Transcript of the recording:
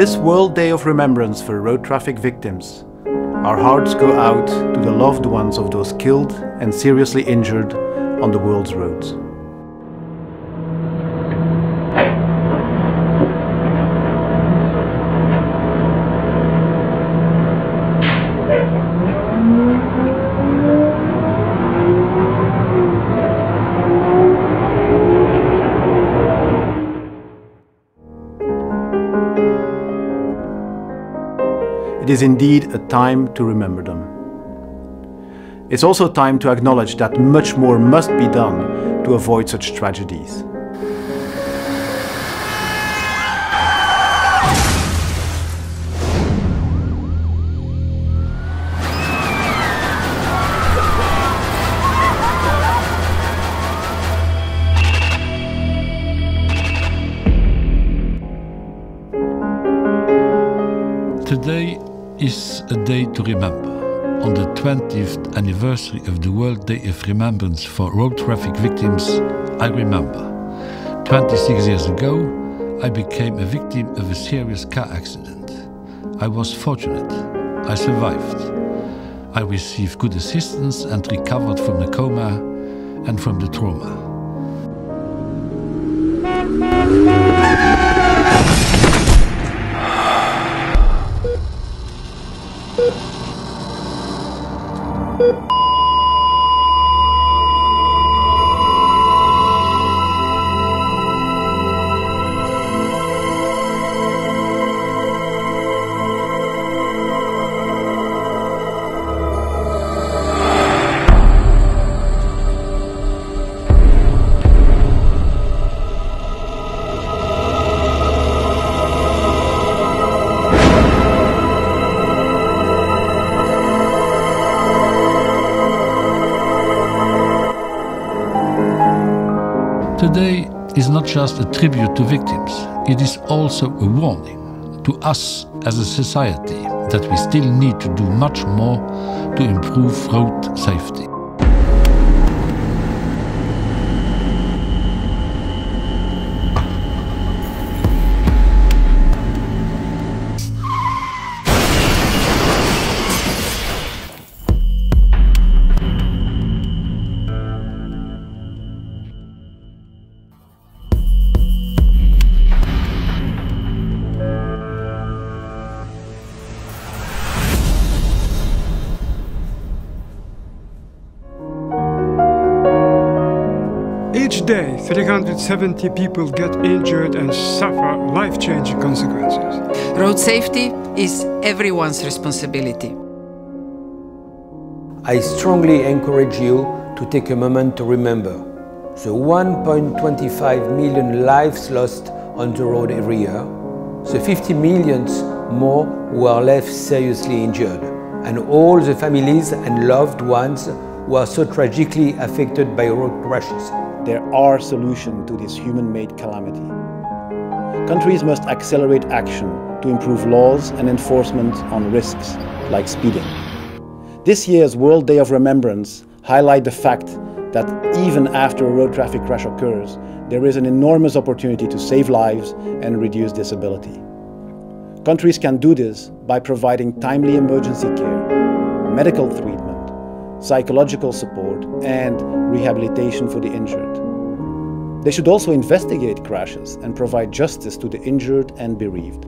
this World Day of Remembrance for road traffic victims, our hearts go out to the loved ones of those killed and seriously injured on the world's roads. Is indeed a time to remember them. It's also time to acknowledge that much more must be done to avoid such tragedies. Today is a day to remember. On the 20th anniversary of the World Day of Remembrance for Road Traffic Victims, I remember. 26 years ago, I became a victim of a serious car accident. I was fortunate. I survived. I received good assistance and recovered from the coma and from the trauma. Today is not just a tribute to victims, it is also a warning to us as a society that we still need to do much more to improve road safety. Each day, 370 people get injured and suffer life changing consequences. Road safety is everyone's responsibility. I strongly encourage you to take a moment to remember the 1.25 million lives lost on the road every year, the 50 millions more who are left seriously injured, and all the families and loved ones who are so tragically affected by road crashes. There are solutions to this human-made calamity. Countries must accelerate action to improve laws and enforcement on risks like speeding. This year's World Day of Remembrance highlight the fact that even after a road traffic crash occurs, there is an enormous opportunity to save lives and reduce disability. Countries can do this by providing timely emergency care, medical treatment, psychological support, and rehabilitation for the injured. They should also investigate crashes and provide justice to the injured and bereaved.